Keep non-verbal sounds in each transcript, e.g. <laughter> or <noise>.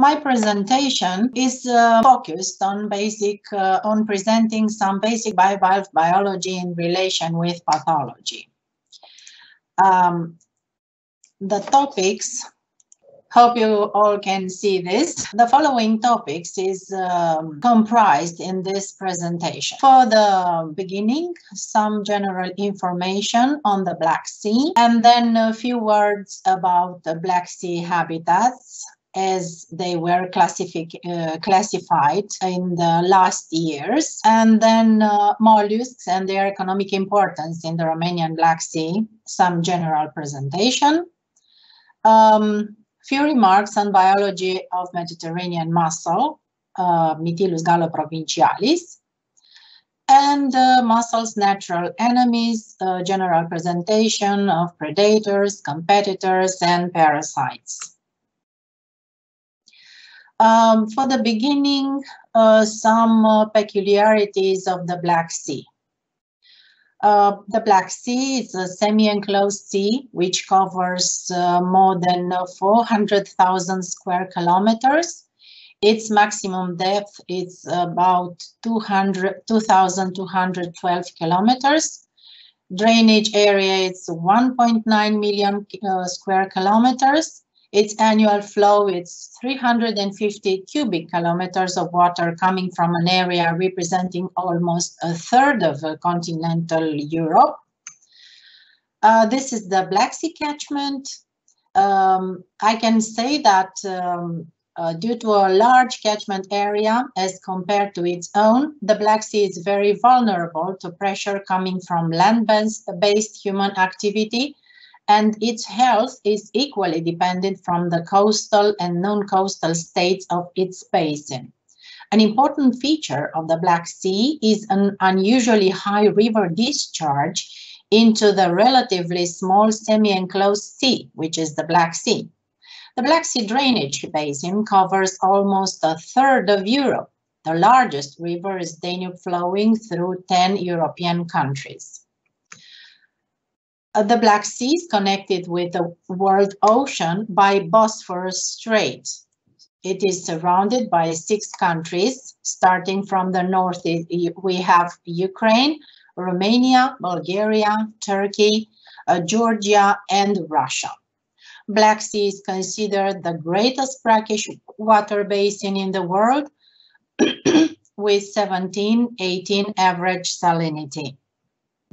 My presentation is uh, focused on basic, uh, on presenting some basic biology in relation with pathology. Um, the topics Hope you all can see this. The following topics is um, comprised in this presentation. For the beginning, some general information on the Black Sea, and then a few words about the Black Sea habitats as they were uh, classified in the last years, and then uh, mollusks and their economic importance in the Romanian Black Sea, some general presentation. Um, few remarks on biology of Mediterranean mussel, uh, Mytilus gallo-provincialis, and uh, mussel's natural enemies, uh, general presentation of predators, competitors, and parasites. Um, for the beginning, uh, some uh, peculiarities of the Black Sea. Uh, the Black Sea is a semi-enclosed sea which covers uh, more than uh, 400,000 square kilometers. Its maximum depth is about 2,212 kilometers. Drainage area is 1.9 million uh, square kilometers its annual flow is 350 cubic kilometers of water coming from an area representing almost a third of uh, continental Europe. Uh, this is the Black Sea catchment. Um, I can say that um, uh, due to a large catchment area as compared to its own, the Black Sea is very vulnerable to pressure coming from land-based human activity and its health is equally dependent from the coastal and non-coastal states of its basin. An important feature of the Black Sea is an unusually high river discharge into the relatively small semi-enclosed sea, which is the Black Sea. The Black Sea drainage basin covers almost a third of Europe. The largest river is Danube flowing through 10 European countries. Uh, the Black Sea is connected with the world ocean by Bosphorus Strait. It is surrounded by six countries, starting from the north, we have Ukraine, Romania, Bulgaria, Turkey, uh, Georgia, and Russia. Black Sea is considered the greatest brackish water basin in the world <clears throat> with 17, 18 average salinity.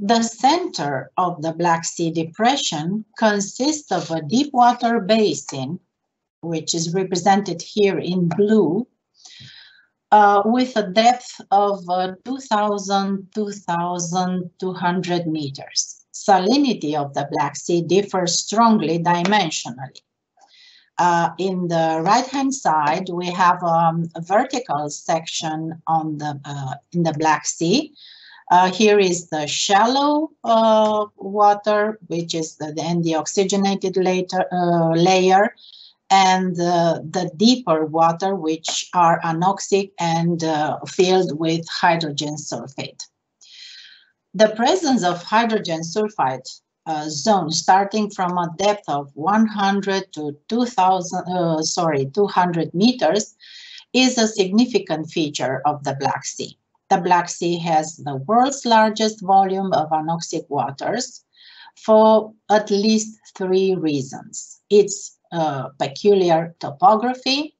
The center of the Black Sea Depression consists of a deep water basin, which is represented here in blue, uh, with a depth of uh, 2,000, 2,200 meters. Salinity of the Black Sea differs strongly dimensionally. Uh, in the right-hand side, we have um, a vertical section on the uh, in the Black Sea, uh, here is the shallow uh, water, which is the, then the oxygenated later, uh, layer, and the deeper water, which are anoxic and uh, filled with hydrogen sulfate. The presence of hydrogen sulfide uh, zone starting from a depth of 100 to 2000, uh, sorry, 200 meters is a significant feature of the Black Sea. The Black Sea has the world's largest volume of anoxic waters for at least three reasons. Its uh, peculiar topography,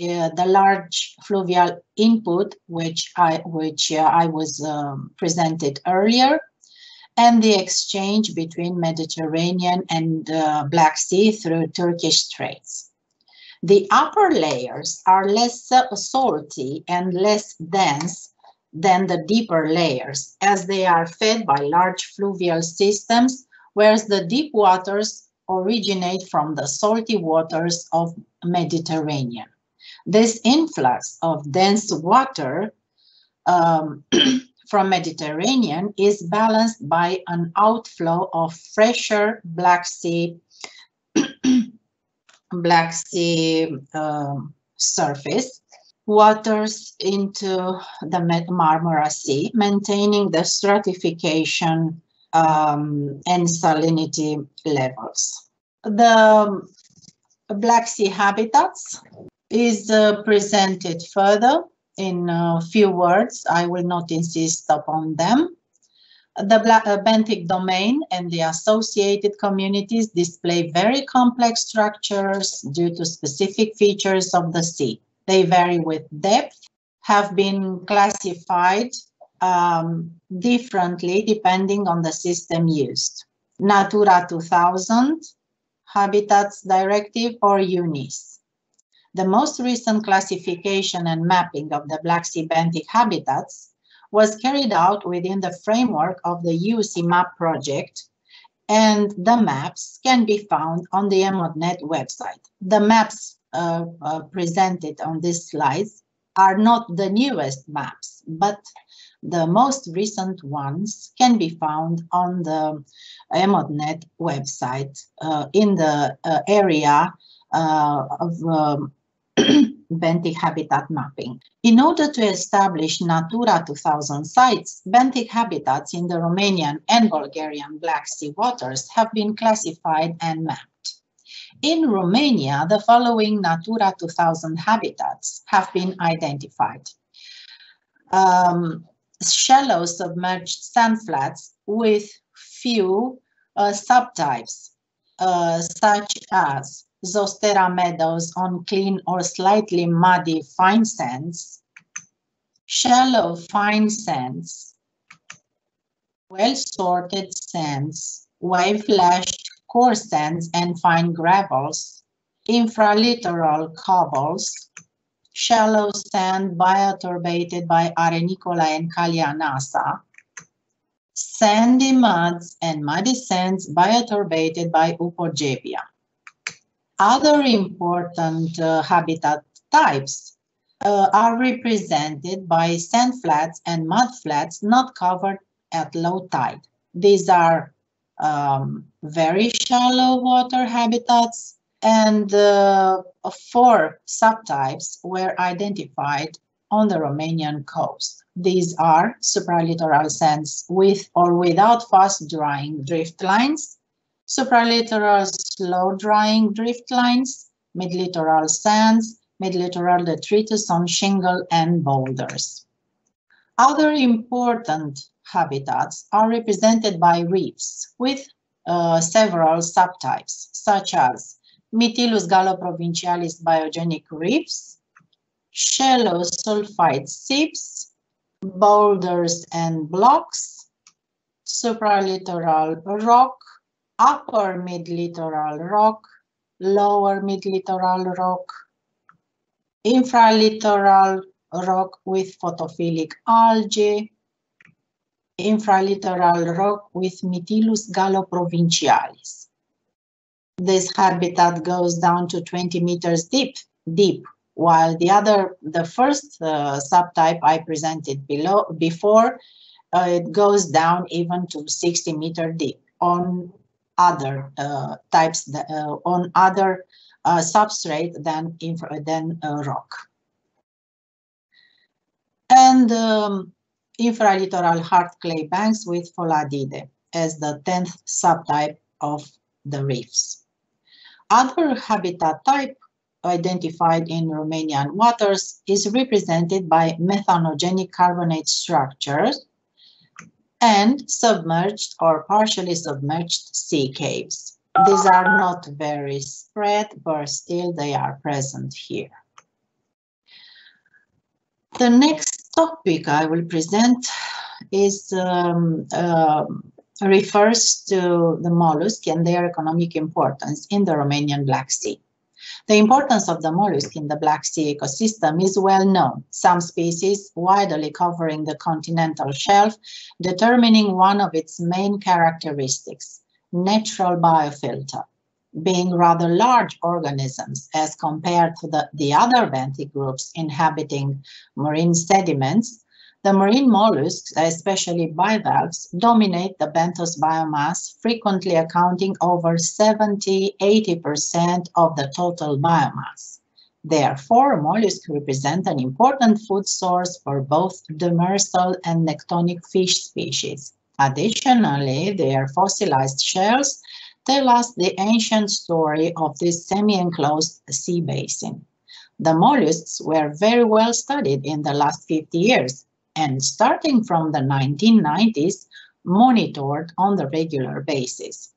uh, the large fluvial input, which I, which, uh, I was um, presented earlier, and the exchange between Mediterranean and uh, Black Sea through Turkish Straits. The upper layers are less salty and less dense than the deeper layers, as they are fed by large fluvial systems, whereas the deep waters originate from the salty waters of Mediterranean. This influx of dense water um, <clears throat> from Mediterranean is balanced by an outflow of fresher Black Sea <clears throat> Black Sea uh, surface waters into the Marmara Sea, maintaining the stratification um, and salinity levels. The Black Sea habitats is uh, presented further in a few words. I will not insist upon them. The Black uh, Benthic domain and the associated communities display very complex structures due to specific features of the sea. They vary with depth, have been classified um, differently depending on the system used. Natura 2000, Habitats Directive or EUNIS. The most recent classification and mapping of the Black Sea benthic habitats was carried out within the framework of the EUSeaMap project and the maps can be found on the EMODNET website. The maps uh, uh, presented on these slides are not the newest maps, but the most recent ones can be found on the EMODNET website uh, in the uh, area uh, of um, <clears throat> benthic habitat mapping. In order to establish Natura 2000 sites, benthic habitats in the Romanian and Bulgarian Black Sea waters have been classified and mapped. In Romania, the following Natura 2000 habitats have been identified. Um, shallow submerged sand flats with few uh, subtypes, uh, such as Zostera meadows on clean or slightly muddy fine sands, shallow fine sands, well-sorted sands, wave-lashed coarse sands and fine gravels, infralittoral cobbles, shallow sand bioturbated by Arenicola and Callianassa, sandy muds and muddy sands bioturbated by Upogebia. Other important uh, habitat types uh, are represented by sand flats and mud flats not covered at low tide. These are um, very shallow water habitats and uh, four subtypes were identified on the Romanian coast. These are supralittoral sands with or without fast drying drift lines, supralittoral slow drying drift lines, midlittoral sands, midlittoral detritus on shingle and boulders. Other important habitats are represented by reefs with uh, several subtypes, such as Mytilus galloprovincialis biogenic reefs, shallow sulfide seeps, boulders and blocks, supralittoral rock, upper mid-littoral rock, lower mid-littoral rock, infralittoral rock with photophilic algae, infralittoral rock with Mytilus galloprovincialis. This habitat goes down to 20 meters deep, deep, while the other, the first uh, subtype I presented below before, uh, it goes down even to 60 meter deep on other uh, types uh, on other uh, substrate than infra than rock. And um, infralittoral hard clay banks with Pholadidae as the 10th subtype of the reefs. Other habitat type identified in Romanian waters is represented by methanogenic carbonate structures and submerged or partially submerged sea caves. These are not very spread, but still they are present here. The next topic I will present is um, uh, refers to the mollusk and their economic importance in the Romanian Black Sea. The importance of the mollusk in the Black Sea ecosystem is well known. Some species widely covering the continental shelf, determining one of its main characteristics, natural biofilter. Being rather large organisms as compared to the, the other benthic groups inhabiting marine sediments, the marine mollusks, especially bivalves, dominate the benthos biomass, frequently accounting over 70-80% of the total biomass. Therefore, mollusks represent an important food source for both demersal and nectonic fish species. Additionally, their fossilized shells tell us the ancient story of this semi-enclosed sea basin. The mollusks were very well studied in the last 50 years and starting from the 1990s, monitored on the regular basis.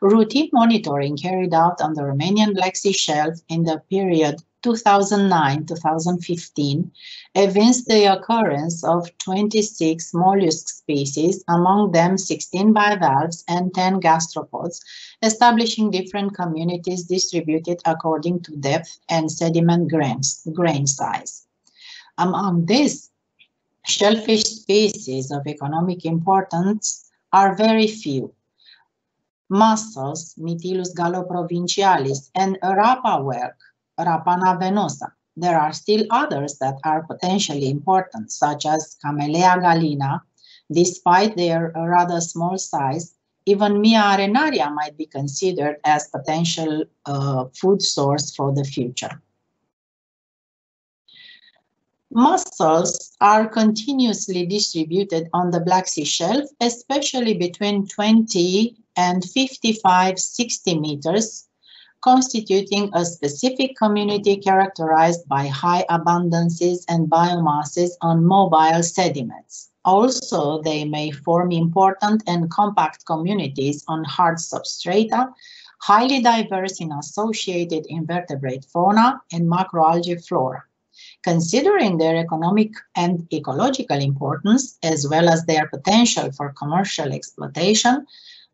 Routine monitoring carried out on the Romanian Black Sea shelf in the period 2009-2015 evinced the occurrence of 26 mollusk species, among them 16 bivalves and 10 gastropods, establishing different communities distributed according to depth and sediment grains, grain size. Among these, shellfish species of economic importance are very few. Mussels, Mytilus galloprovincialis, and Rapa whelk Rapana venosa. There are still others that are potentially important, such as Chamelea gallina. Despite their rather small size, even Mya arenaria might be considered as potential uh, food source for the future. Mussels are continuously distributed on the Black Sea shelf, especially between 20 and 55, 60 meters constituting a specific community characterized by high abundances and biomasses on mobile sediments. Also, they may form important and compact communities on hard substrata, highly diverse in associated invertebrate fauna and macroalgae flora. Considering their economic and ecological importance, as well as their potential for commercial exploitation,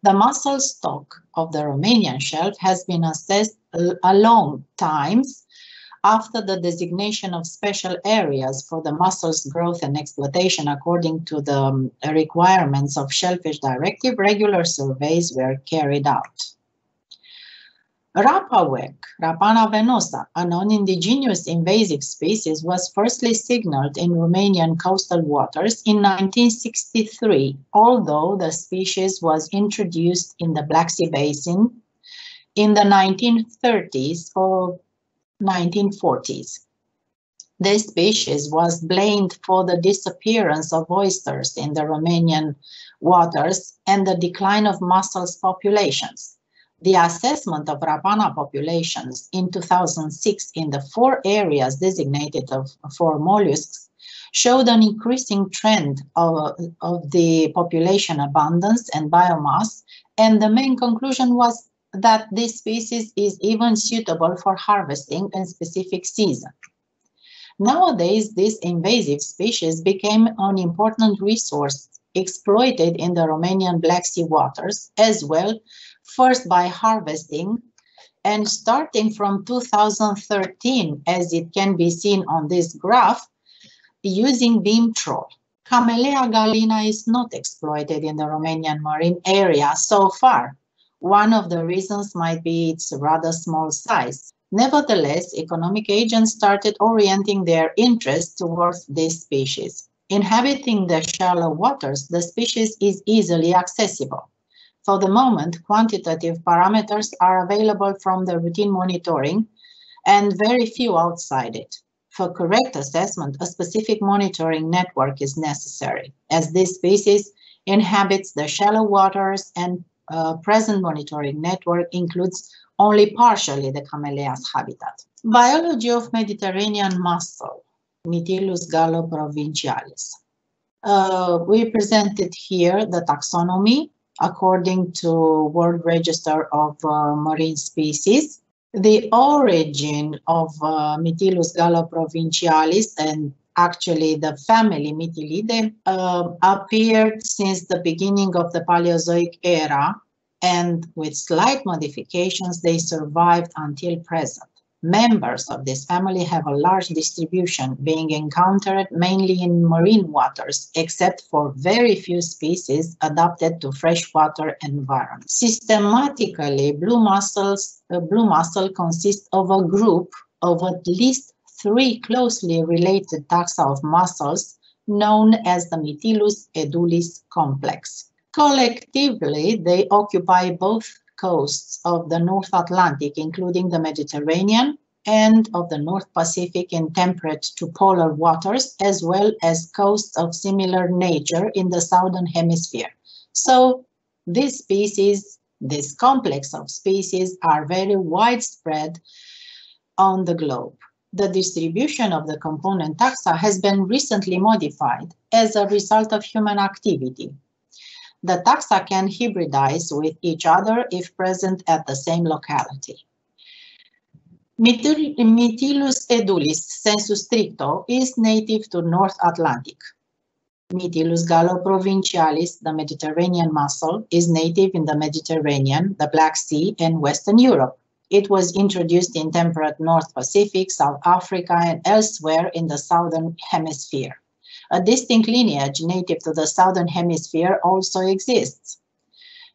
the mussel stock of the Romanian shelf has been assessed a long times after the designation of special areas for the mussels growth and exploitation according to the um, requirements of Shellfish Directive, regular surveys were carried out. Rapa whelk, Rapana venosa, a non-indigenous invasive species, was firstly signaled in Romanian coastal waters in 1963, although the species was introduced in the Black Sea Basin in the 1930s or 1940s. This species was blamed for the disappearance of oysters in the Romanian waters and the decline of mussels populations. The assessment of Rapana populations in 2006 in the four areas designated of, for mollusks showed an increasing trend of, of the population abundance and biomass, and the main conclusion was that this species is even suitable for harvesting in specific season. Nowadays, this invasive species became an important resource exploited in the Romanian Black Sea waters as well first by harvesting and starting from 2013, as it can be seen on this graph, using beam trawl. Chamelea gallina is not exploited in the Romanian marine area so far. One of the reasons might be its rather small size. Nevertheless, economic agents started orienting their interest towards this species. Inhabiting the shallow waters, the species is easily accessible. For the moment, quantitative parameters are available from the routine monitoring and very few outside it. For correct assessment, a specific monitoring network is necessary, as this species inhabits the shallow waters and uh, present monitoring network includes only partially the Chamelea's habitat. Biology of Mediterranean mussel, Mytilus galloprovincialis. Uh, we presented here the taxonomy according to World Register of uh, Marine Species. The origin of uh, Mytilus galloprovincialis and actually the family Mytilidae uh, appeared since the beginning of the Paleozoic era and with slight modifications they survived until present. Members of this family have a large distribution, being encountered mainly in marine waters, except for very few species adapted to freshwater environments. Systematically, blue mussels, uh, blue mussel consists of a group of at least three closely related taxa of mussels known as the Mytilus edulis complex. Collectively, they occupy both coasts of the North Atlantic, including the Mediterranean, and of the North Pacific in temperate to polar waters, as well as coasts of similar nature in the Southern Hemisphere. So these species, this complex of species are very widespread on the globe. the distribution of the component taxa has been recently modified as a result of human activity. The taxa can hybridize with each other if present at the same locality. Mytilus edulis sensu stricto is native to North Atlantic. Mytilus gallo-provincialis, the Mediterranean mussel, is native in the Mediterranean, the Black Sea, and Western Europe. It was introduced in temperate North Pacific, South Africa, and elsewhere in the Southern Hemisphere. A distinct lineage native to the Southern Hemisphere also exists.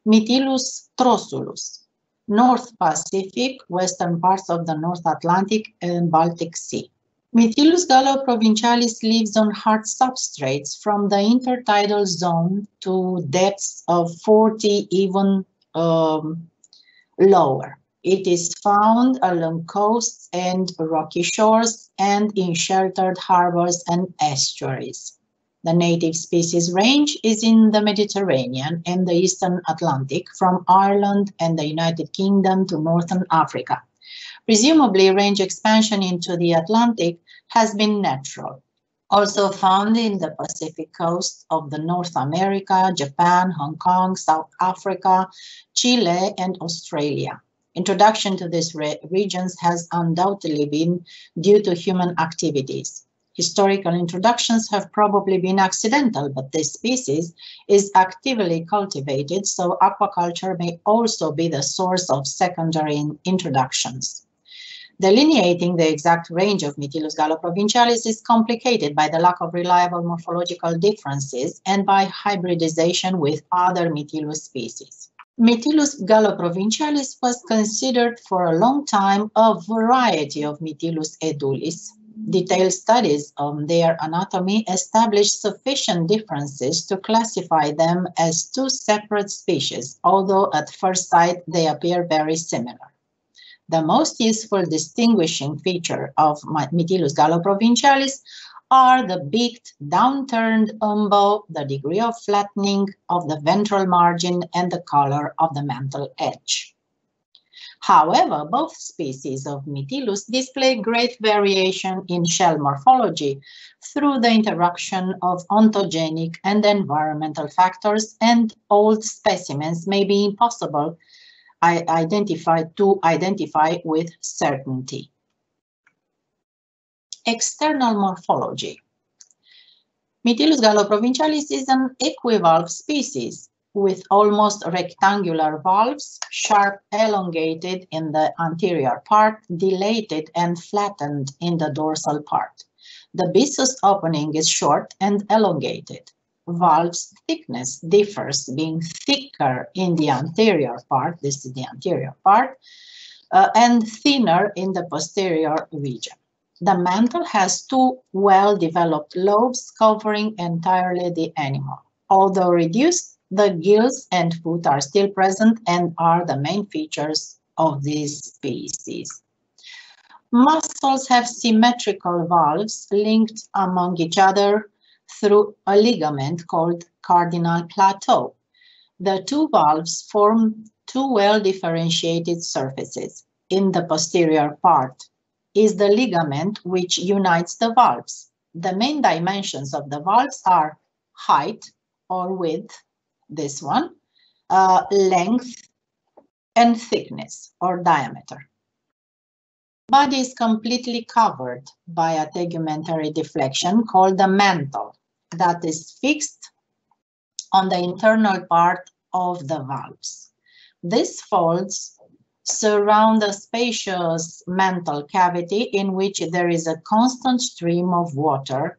Mytilus trossulus, North Pacific, western parts of the North Atlantic and Baltic Sea. Mytilus gallo-provincialis lives on hard substrates from the intertidal zone to depths of 40, even um, lower. It is found along coasts and rocky shores and in sheltered harbors and estuaries. The native species range is in the Mediterranean and the Eastern Atlantic from Ireland and the United Kingdom to Northern Africa. Presumably range expansion into the Atlantic has been natural. Also found in the Pacific coast of the North America, Japan, Hong Kong, South Africa, Chile, and Australia. Introduction to these re regions has undoubtedly been due to human activities. Historical introductions have probably been accidental, but this species is actively cultivated, so aquaculture may also be the source of secondary introductions. Delineating the exact range of Mytilus gallo-provincialis is complicated by the lack of reliable morphological differences and by hybridization with other Mytilus species. Mytilus gallo-provincialis was considered for a long time a variety of Mytilus edulis. Detailed studies on their anatomy established sufficient differences to classify them as two separate species, although at first sight they appear very similar. The most useful distinguishing feature of Mytilus gallo-provincialis are the beaked, downturned umbo, the degree of flattening of the ventral margin, and the color of the mantle edge. However, both species of Mytilus display great variation in shell morphology through the interaction of ontogenic and environmental factors, and old specimens may be impossible identify, to identify with certainty. External morphology. Mytilus gallo-provincialis is an equivalve species with almost rectangular valves, sharp elongated in the anterior part, dilated and flattened in the dorsal part. The byssus opening is short and elongated. Valve's thickness differs, being thicker in the anterior part, this is the anterior part, uh, and thinner in the posterior region. The mantle has two well-developed lobes covering entirely the animal. Although reduced, the gills and foot are still present and are the main features of this species. Mussels have symmetrical valves linked among each other through a ligament called cardinal plateau. The two valves form two well-differentiated surfaces. In the posterior part is the ligament which unites the valves. The main dimensions of the valves are height or width, this one, uh, length, and thickness or diameter. Body is completely covered by a tegumentary deflection called the mantle that is fixed on the internal part of the valves. These folds surround a spacious mantle cavity in which there is a constant stream of water.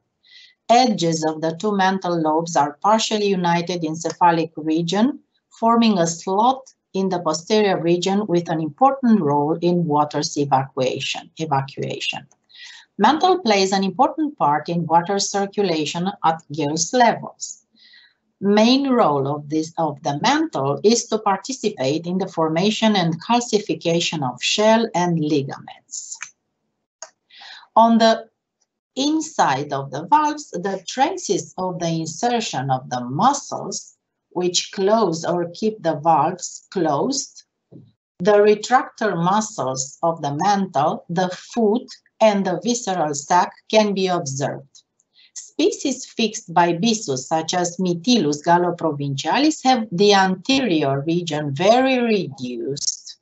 Edges of the two mantle lobes are partially united in cephalic region, forming a slot in the posterior region with an important role in water's evacuation. evacuation. Mantle plays an important part in water circulation at gills levels main role of this of the mantle is to participate in the formation and calcification of shell and ligaments. On the inside of the valves, the traces of the insertion of the muscles which close or keep the valves closed, the retractor muscles of the mantle, the foot, and the visceral sac can be observed. Species fixed by byssus, such as Mytilus galloprovincialis, have the anterior region very reduced.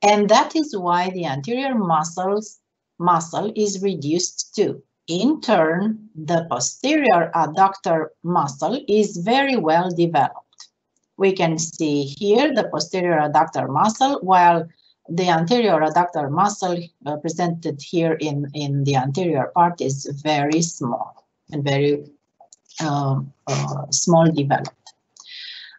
And that is why the anterior muscles, muscle is reduced too. In turn, the posterior adductor muscle is very well developed. We can see here the posterior adductor muscle, while the anterior adductor muscle uh, presented here in, in the anterior part is very small and very uh, uh, small developed.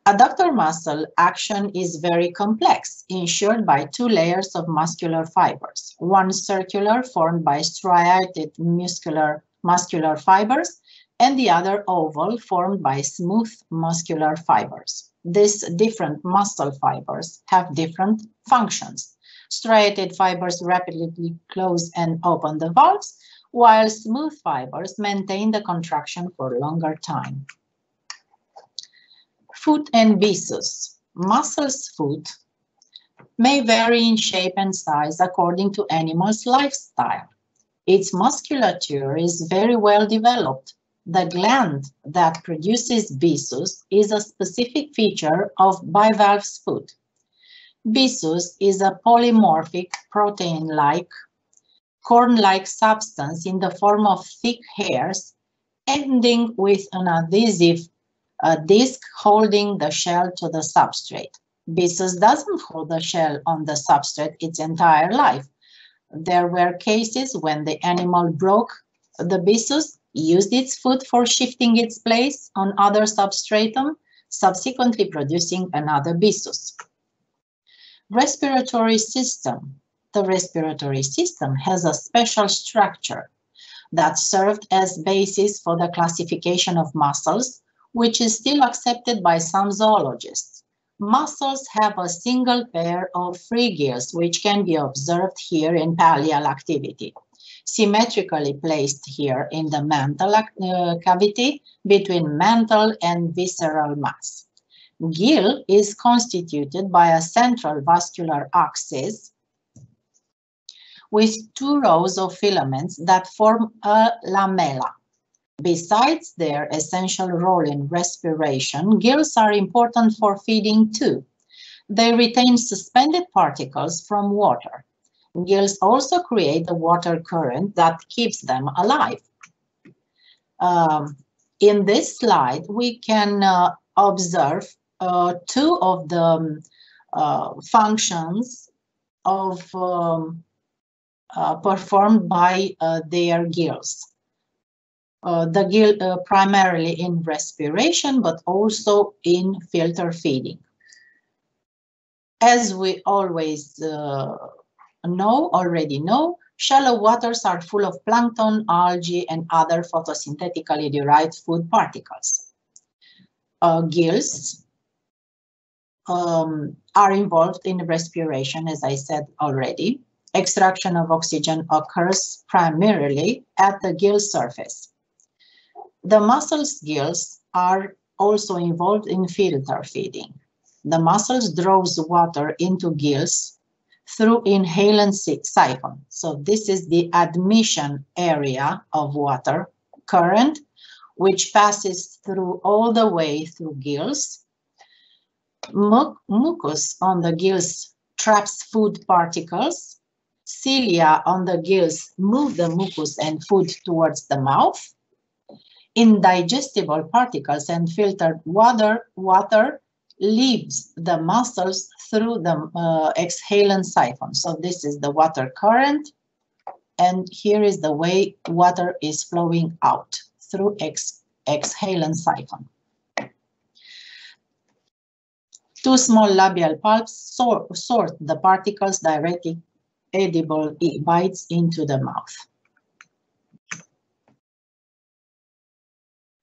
Adductor muscle action is very complex, ensured by two layers of muscular fibers, one circular formed by striated muscular, muscular fibers, and the other oval formed by smooth muscular fibers. These different muscle fibers have different functions. Striated fibers rapidly close and open the valves, while smooth fibers maintain the contraction for longer time. Foot and byssus. Mussels foot may vary in shape and size according to animal's lifestyle. Its musculature is very well developed. The gland that produces byssus is a specific feature of bivalve's foot. Byssus is a polymorphic protein-like, corn-like substance in the form of thick hairs ending with an adhesive a disc holding the shell to the substrate. Byssus doesn't hold the shell on the substrate its entire life. There were cases when the animal broke the byssus, used its foot for shifting its place on other substratum, subsequently producing another byssus. Respiratory system. The respiratory system has a special structure that served as basis for the classification of muscles, which is still accepted by some zoologists. Mussels have a single pair of free gills, which can be observed here in pallial activity, symmetrically placed here in the mantle uh, cavity between mantle and visceral mass. Gill is constituted by a central vascular axis with two rows of filaments that form a lamella. Besides their essential role in respiration, gills are important for feeding too. They retain suspended particles from water. Gills also create a water current that keeps them alive. Um, in this slide, we can uh, observe uh, two of the um, uh, functions of um, uh, performed by uh, their gills uh, the gill uh, primarily in respiration, but also in filter feeding. As we always uh, know, already know, shallow waters are full of plankton, algae, and other photosynthetically derived food particles. Gills um, are involved in respiration, as I said already. Extraction of oxygen occurs primarily at the gill surface. The mussels gills are also involved in filter feeding. The mussels draws water into gills through inhalant siphon. So this is the admission area of water current, which passes through all the way through gills. mucus on the gills traps food particles. Cilia on the gills move the mucus and food towards the mouth indigestible particles and filtered water, water leaves the mussels through the uh, exhalant siphon. So this is the water current. And here is the way water is flowing out through ex exhalant siphon. Two small labial palps sort, sort the particles directly edible it bites into the mouth.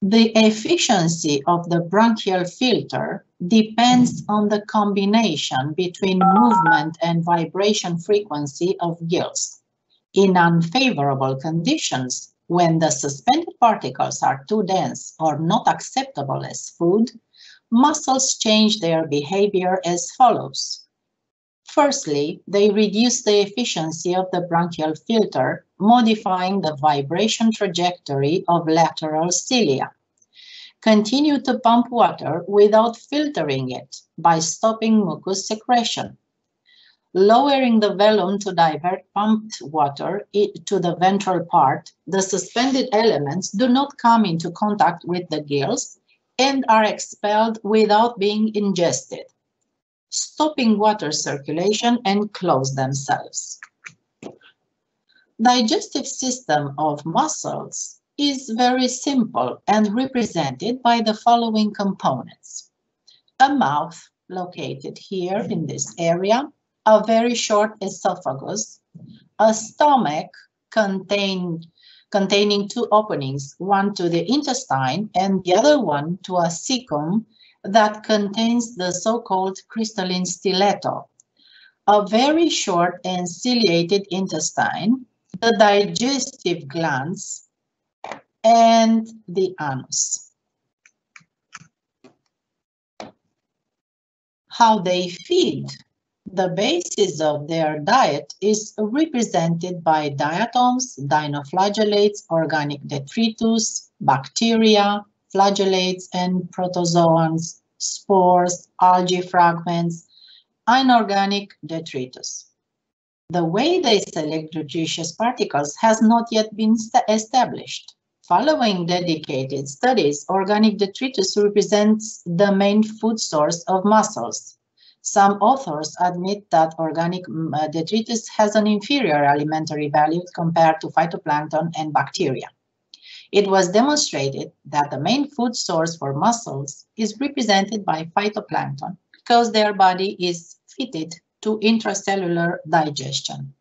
The efficiency of the branchial filter depends on the combination between movement and vibration frequency of gills. In unfavorable conditions, when the suspended particles are too dense or not acceptable as food, mussels change their behavior as follows. Firstly, they reduce the efficiency of the branchial filter, modifying the vibration trajectory of lateral cilia. Continue to pump water without filtering it by stopping mucus secretion. Lowering the volume to divert pumped water to the ventral part, the suspended elements do not come into contact with the gills and are expelled without being ingested stopping water circulation and close themselves. Digestive system of mussels is very simple and represented by the following components. A mouth located here in this area, a very short esophagus, a stomach contain, containing two openings, one to the intestine and the other one to a cecum that contains the so-called crystalline stiletto, a very short and ciliated intestine, the digestive glands, and the anus. How they feed. The basis of their diet is represented by diatoms, dinoflagellates, organic detritus, bacteria, flagellates and protozoans, spores, algae fragments, inorganic detritus. The way they select nutritious particles has not yet been established. Following dedicated studies, organic detritus represents the main food source of mussels. Some authors admit that organic mm, uh, detritus has an inferior alimentary value compared to phytoplankton and bacteria. It was demonstrated that the main food source for mussels is represented by phytoplankton because their body is fitted to intracellular digestion.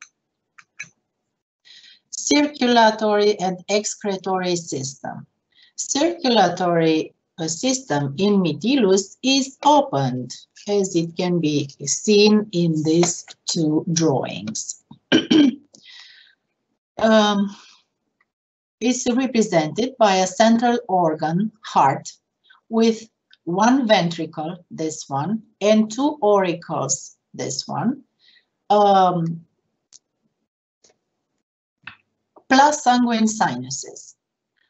Circulatory and excretory system. Circulatory uh, system in Mytilus is opened as it can be seen in these two drawings. <clears throat> um, is represented by a central organ, heart, with one ventricle, this one, and two auricles, this one, um, plus sanguine sinuses.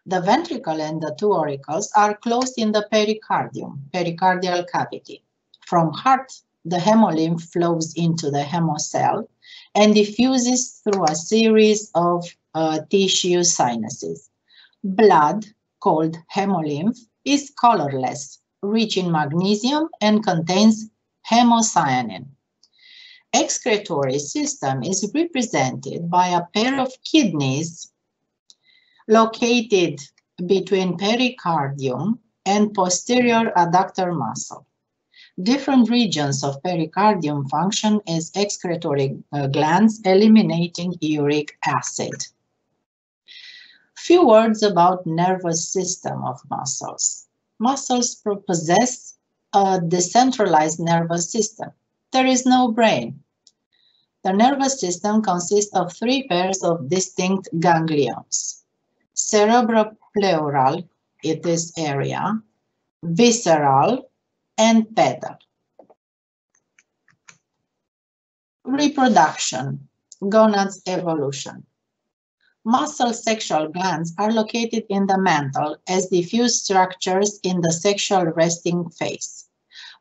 The ventricle and the two auricles are closed in the pericardium, pericardial cavity. From heart, the hemolymph flows into the hemocoel and diffuses through a series of uh, tissue sinuses. Blood, called hemolymph, is colorless, rich in magnesium and contains hemocyanin. Excretory system is represented by a pair of kidneys located between pericardium and posterior adductor muscle. Different regions of pericardium function as excretory uh, glands eliminating uric acid. Few words about nervous system of mussels. Mussels possess a decentralized nervous system. There is no brain. The nervous system consists of three pairs of distinct ganglions. Cerebropleural, it is area, visceral, and pedal. Reproduction, gonads evolution. Mussel sexual glands are located in the mantle as diffuse structures in the sexual resting phase.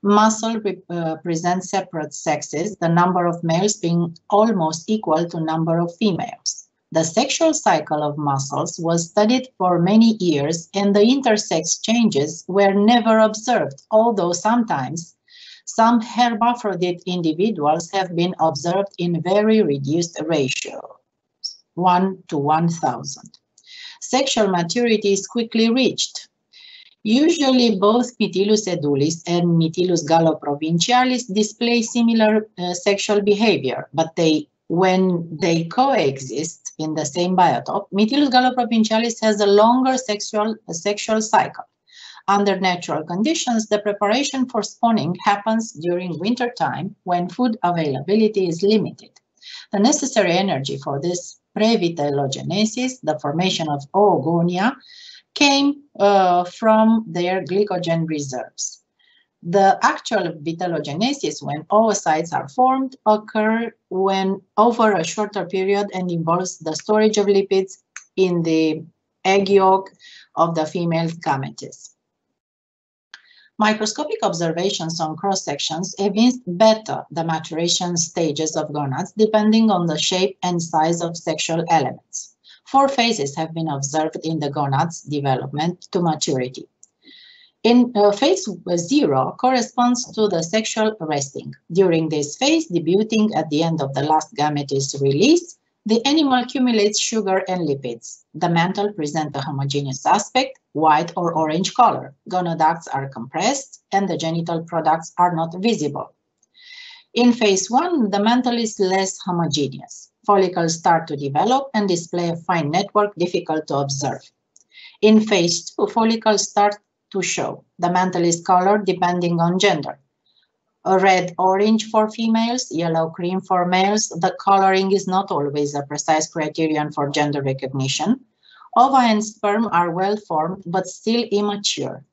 Mussel uh, present separate sexes, the number of males being almost equal to number of females. The sexual cycle of mussels was studied for many years and the intersex changes were never observed, although sometimes some hermaphrodite individuals have been observed in very reduced ratio, 1 to 1000. Sexual maturity is quickly reached. Usually both Mytilus edulis and Mytilus galloprovincialis display similar uh, sexual behavior, but they when they coexist in the same biotope, Mytilus galloprovincialis has a longer sexual, sexual cycle. Under natural conditions, the preparation for spawning happens during winter time when food availability is limited. The necessary energy for this previtellogenesis, the formation of oogonia, came uh, from their glycogen reserves. The actual vitellogenesis, when oocytes are formed, occur when over a shorter period and involves the storage of lipids in the egg yolk of the female gametes. Microscopic observations on cross sections evinced better the maturation stages of gonads depending on the shape and size of sexual elements. Four phases have been observed in the gonads development to maturity. In uh, phase zero corresponds to the sexual resting. During this phase, debuting at the end of the last gamete is released, the animal accumulates sugar and lipids. The mantle presents a homogeneous aspect, white or orange color. Gonoducts are compressed and the genital products are not visible. In phase one, the mantle is less homogeneous. Follicles start to develop and display a fine network difficult to observe. In phase two, follicles start to show. The mantle is colored depending on gender. A red orange for females, yellow cream for males. The coloring is not always a precise criterion for gender recognition. Ova and sperm are well formed but still immature.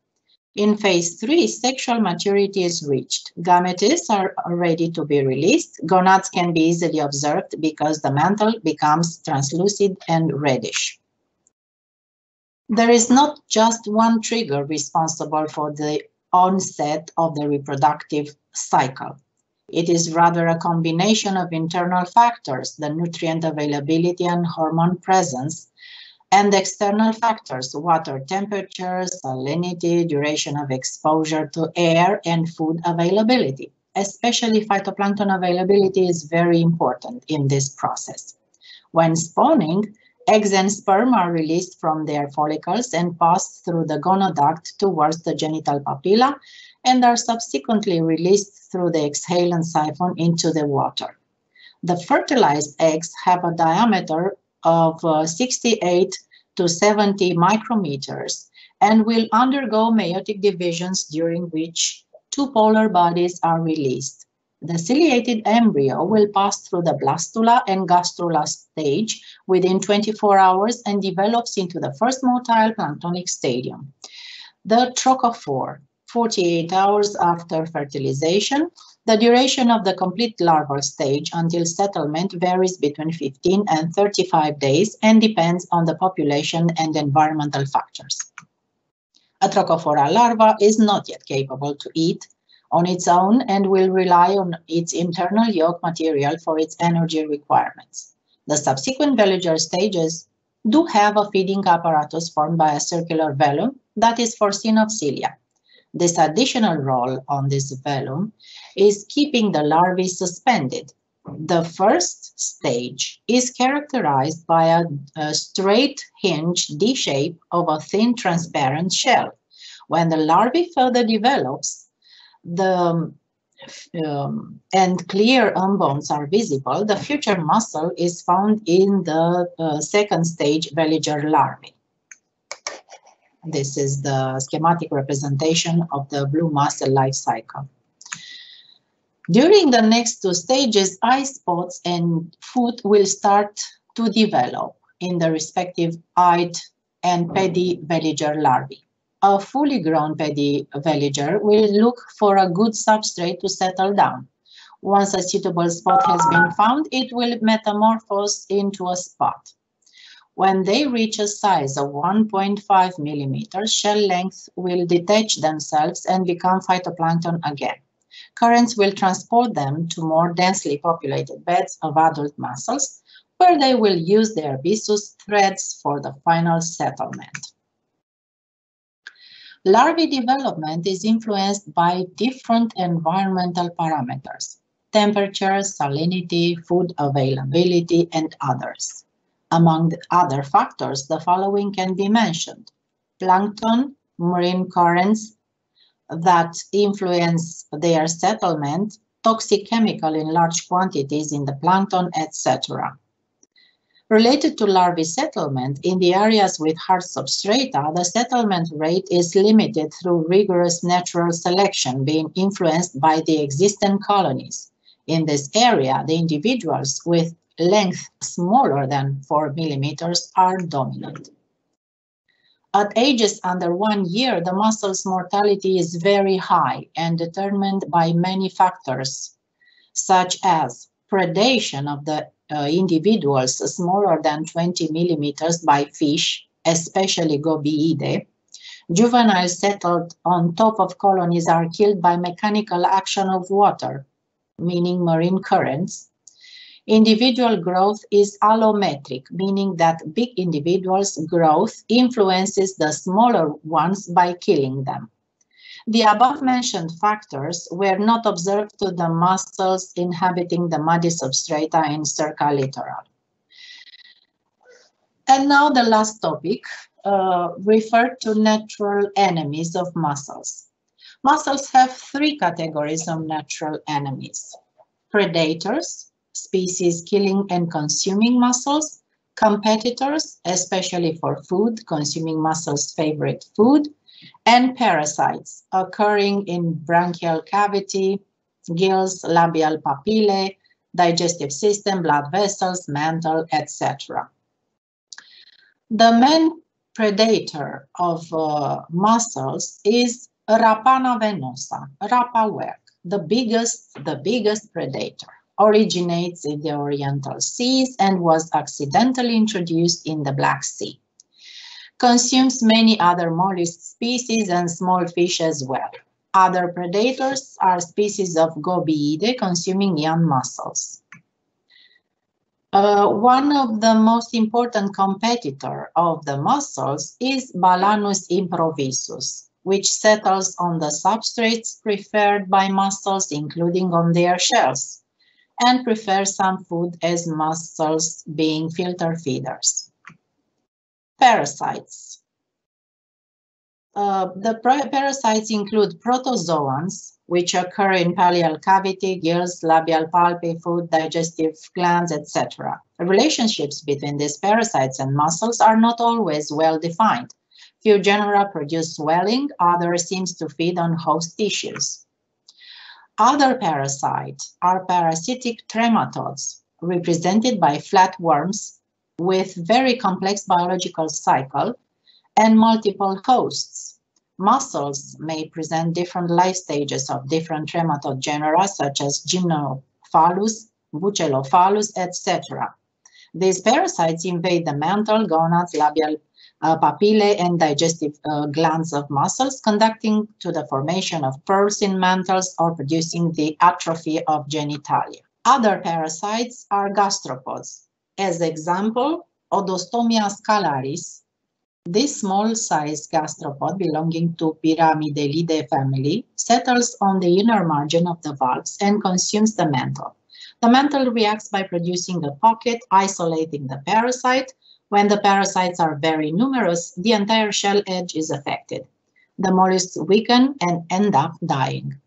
In phase three, sexual maturity is reached. Gametes are ready to be released. Gonads can be easily observed because the mantle becomes translucid and reddish. There is not just one trigger responsible for the onset of the reproductive cycle. It is rather a combination of internal factors, the nutrient availability and hormone presence, and external factors, water temperature, salinity, duration of exposure to air, and food availability. Especially phytoplankton availability is very important in this process. When spawning, eggs and sperm are released from their follicles and pass through the gonoduct towards the genital papilla and are subsequently released through the exhalant siphon into the water. The fertilized eggs have a diameter of uh, 68 to 70 micrometers and will undergo meiotic divisions during which two polar bodies are released. The ciliated embryo will pass through the blastula and gastrula stage within 24 hours and develops into the first motile planktonic stadium. The trochophore, 48 hours after fertilization, the duration of the complete larval stage until settlement varies between 15 and 35 days and depends on the population and environmental factors. A Trochophora larva is not yet capable to eat on its own and will rely on its internal yolk material for its energy requirements. The subsequent veliger stages do have a feeding apparatus formed by a circular velum that is foreseen of cilia. This additional role on this velum is keeping the larvae suspended. The first stage is characterized by a, a straight hinge D shape of a thin transparent shell. When the larvae further develops, the um, and clear umbones are visible, the future mussel is found in the uh, second stage veliger larvae. This is the schematic representation of the blue mussel life cycle. During the next two stages, eye spots and foot will start to develop in the respective eyed and pedi-veliger larvae. A fully grown pedi-veliger will look for a good substrate to settle down. Once a suitable spot has been found, it will metamorphose into a spat. When they reach a size of 1.5 millimeters, shell length will detach themselves and become phytoplankton again. Currents will transport them to more densely populated beds of adult mussels, where they will use their byssus threads for the final settlement. Larvae development is influenced by different environmental parameters, temperature, salinity, food availability, and others. Among the other factors, the following can be mentioned. Plankton, marine currents, that influence their settlement, toxic chemical in large quantities in the plankton, etc. Related to larvae settlement, in the areas with hard substrata, the settlement rate is limited through rigorous natural selection being influenced by the existing colonies. In this area, the individuals with length smaller than 4 millimeters are dominant. At ages under one year, the mussel's mortality is very high and determined by many factors, such as predation of the Uh, individuals smaller than 20 millimeters by fish, especially Gobiidae. Juveniles settled on top of colonies are killed by mechanical action of water, meaning marine currents. Individual growth is allometric, meaning that big individuals' growth influences the smaller ones by killing them. The above-mentioned factors were not observed to the mussels inhabiting the muddy substrata in circalittoral. And now the last topic, uh, referred to natural enemies of mussels. Mussels have three categories of natural enemies. Predators, species killing and consuming mussels, competitors, especially for food, consuming mussels' favorite food, and parasites occurring in branchial cavity, gills, labial papillae, digestive system, blood vessels, mantle, etc. The main predator of uh, mussels is Rapana venosa, rapa whelk, the biggest, the biggest predator. Originates in the Oriental Seas and was accidentally introduced in the Black Sea consumes many other mollusk species and small fish as well. Other predators are species of Gobiidae consuming young mussels. Uh, one of the most important competitor of the mussels is Balanus improvisus, which settles on the substrates preferred by mussels, including on their shells, and prefers some food as mussels being filter feeders. Parasites. Uh, the parasites include protozoans, which occur in pallial cavity, gills, labial palpi, food, digestive glands, etc. Relationships between these parasites and mussels are not always well defined. Few genera produce swelling, others seems to feed on host tissues. Other parasites are parasitic trematodes, represented by flatworms, with very complex biological cycle and multiple hosts. Mussels may present different life stages of different trematode genera such as Gymnophallus, Bucelophallus, etc. These parasites invade the mantle, gonads, labial uh, papillae, and digestive uh, glands of mussels, conducting to the formation of pearls in mantles or producing the atrophy of genitalia. Other parasites are gastropods, as example, Odostomia scalaris. This small-sized gastropod belonging to Pyramidellidae family settles on the inner margin of the valves and consumes the mantle. The mantle reacts by producing a pocket, isolating the parasite. When the parasites are very numerous, the entire shell edge is affected. The mollusks weaken and end up dying.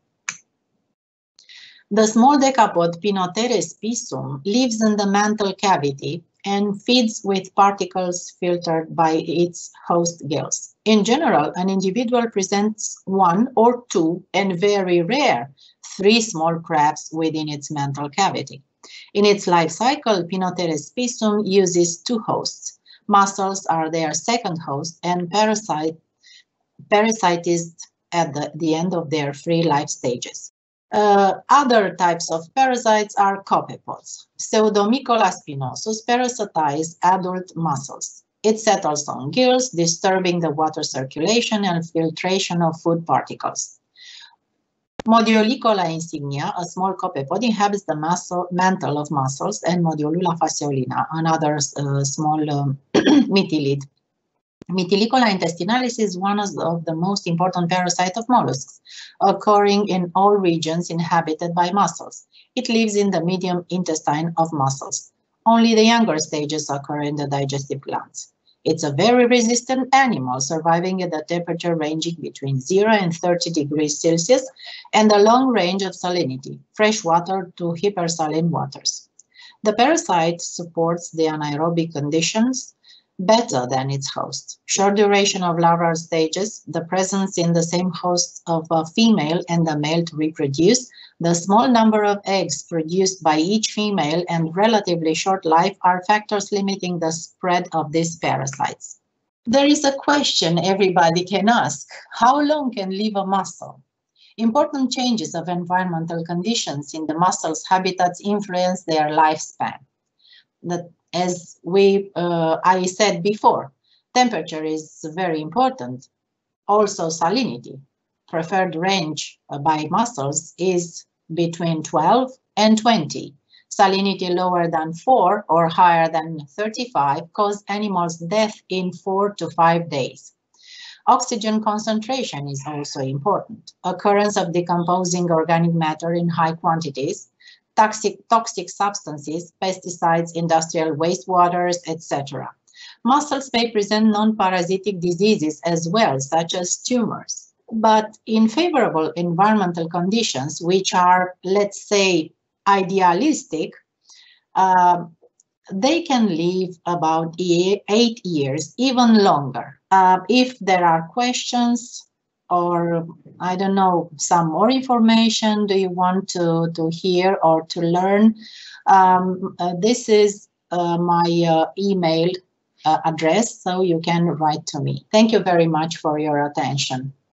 The small decapod Pinnotheres pisum lives in the mantle cavity and feeds with particles filtered by its host gills. In general, an individual presents one or two, and very rare, three small crabs within its mantle cavity. In its life cycle, Pinnotheres pisum uses two hosts. Mussels are their second host, and parasite, parasitist at the, the end of their free life stages. Uh, other types of parasites are copepods. Pseudomyicola spinosus parasitize adult mussels. It settles on gills, disturbing the water circulation and filtration of food particles. Modiolicola insignis, a small copepod, inhabits the muscle, mantle of mussels, and Modiolula fasciolina, another uh, small um. <clears throat> Mytilicola intestinalis is one of the most important parasites of mollusks, occurring in all regions inhabited by mussels. It lives in the medium intestine of mussels. Only the younger stages occur in the digestive glands. It's a very resistant animal, surviving at a temperature ranging between 0 and 30 degrees Celsius and a long range of salinity, fresh water to hypersaline waters. The parasite supports the anaerobic conditions better than its host. Short duration of larval stages, the presence in the same host of a female and a male to reproduce, the small number of eggs produced by each female and relatively short life are factors limiting the spread of these parasites. There is a question everybody can ask. How long can live a mussel? Important changes of environmental conditions in the mussel's habitats influence their lifespan. That, as we, uh, I said before, temperature is very important. Also salinity. Preferred range by mussels is between 12 and 20 salinity lower than 4 or higher than 35 cause animals death in 4 to 5 days. Oxygen concentration is also important. Occurrence of decomposing organic matter in high quantities, toxic, toxic substances, pesticides, industrial wastewaters, etc. Mussels may present non-parasitic diseases as well, such as tumors. But in favorable environmental conditions, which are, let's say, idealistic, uh, they can live about eight years, even longer. Uh, if there are questions or I don't know, some more information do you want to, to hear or to learn, um, uh, this is uh, my uh, email uh, address, so you can write to me. Thank you very much for your attention.